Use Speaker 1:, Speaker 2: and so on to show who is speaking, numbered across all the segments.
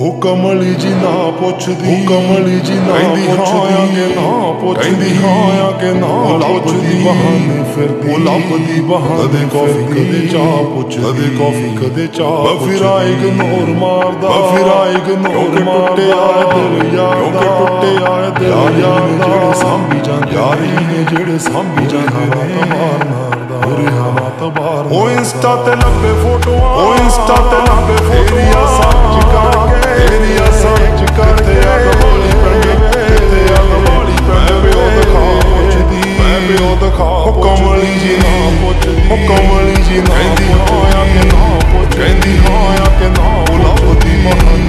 Speaker 1: ਹੋ ਕਮਲੀ ਜੀ ਨਾ ਪੁੱਛਦੀ। ਹੋ ਕਮਲੀ ਜੀ ਨਾ ਪੁੱਛਦੀ। ਨਾ ਪੁੱਛਦੀ। ਹਾਂ ਕਿ ਨਾ ਪੁੱਛਦੀ। ਬਹਾਨੇ ਫਿਰਦੀ। ਉਹ ਲੱਭਦੀ ਬਹਾਨੇ ਕਦੇ ਕਾਫੀ ਕਦੇ ਚਾਹ ਪੁੱਛਦੀ। ਕਦੇ ਕਾਫੀ ਕਦੇ ਚਾਹ ਫਿਰ ਆਇਗ ਨੋਰ ਮਾਰਦਾ। ਫਿਰ ਆਇਗ ਨੋਰ ਮਾਰਦਾ। ਦਿਲ ਯਾਰ ਦਾ ਟੁੱਟੇ ਆਏ ਦਿਲ ਯਾਰ ਦਾ ਸਾਂਭੀ ਜਾਂਦੇ ਯਾਰੀ ਨੇ ਜਿਹੜੇ ਸਾਂਭੀ ਜਾਂਦੇ ਨੇ। ਮਾਰ ਮਾਰਦਾ। ਹੋਰੇ ਹਵਾ ਤਬਾਰ ਉਹ ਇੰਸਟਾ ਤੇ ਲੱਭੇ ਫੋਟੋਆਂ। ਉਹ ਇੰਸਟਾ ਤੇ ਲੱਭੇ ਫੋਟੋਆਂ। ਕਮਲੀ ਜੀ ਨਾ ਪੁੱਤ, ਉਹ ਕਮਲੀ ਜੀ ਨਾ ਕਹਿੰਦੀ ਹਾਂ ਆ ਕੇ ਨਾ ਪੁੱਤ, ਕਹਿੰਦੀ ਹਾਂ ਆ ਕੇ ਨਾ ਉਹ ਲੱਭਦੀ ਮਹਾਨ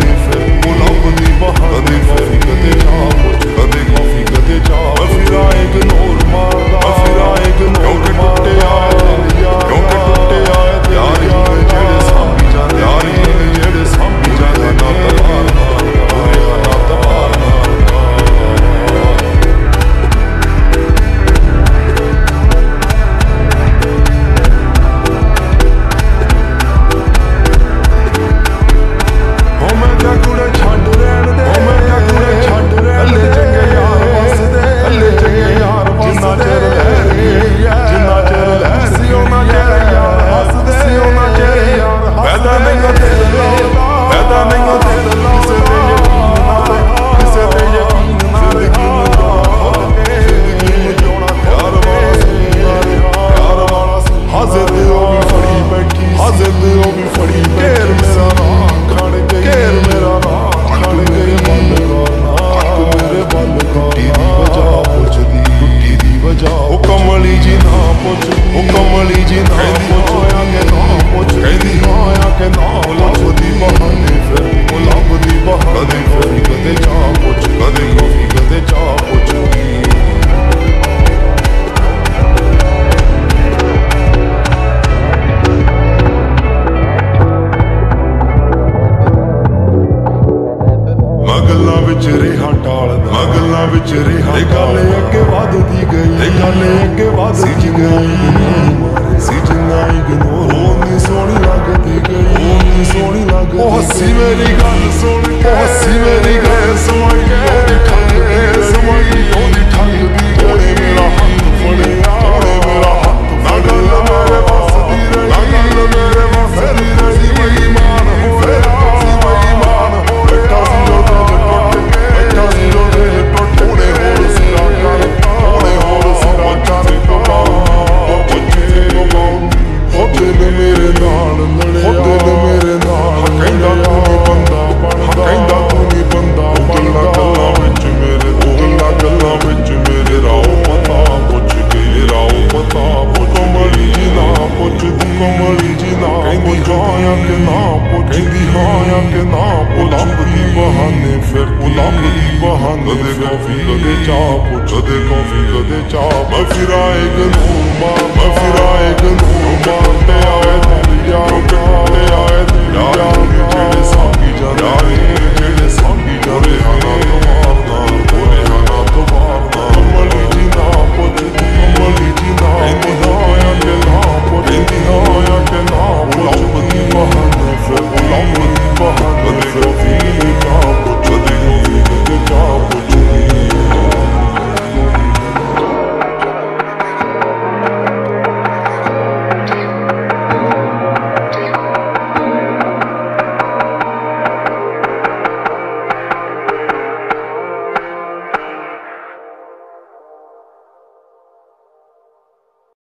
Speaker 1: Ferdinand du Folie. ਰਿਹਾ ਗੱਲ ਅੱਗੇ ਵਧਦੀ ਗਈ। ਗੱਲ ਅੱਗੇ ਵਧਦੀ ਗਈ। ਸੀ ਜਿੰਨਾ ਇਗਨੋਰ ਦੁਨੀਆ ਤੇ ਨਾ ਪੁਲੰਬ ਦੀ ਬਹਾਨੇ ਫਿਰ ਪੁਲੰਬ ਦੀ ਬਹਾਨੇ ਕਦੇ ਕਾਫੀ ਕਦੇ ਚਾਹ ਪੁੱਛ। ਕਾਫੀ ਕਦੇ ਚਾਹ ਮੈਂ ਫਿਰ ਆਏ ਗਨੂਰ ouvir.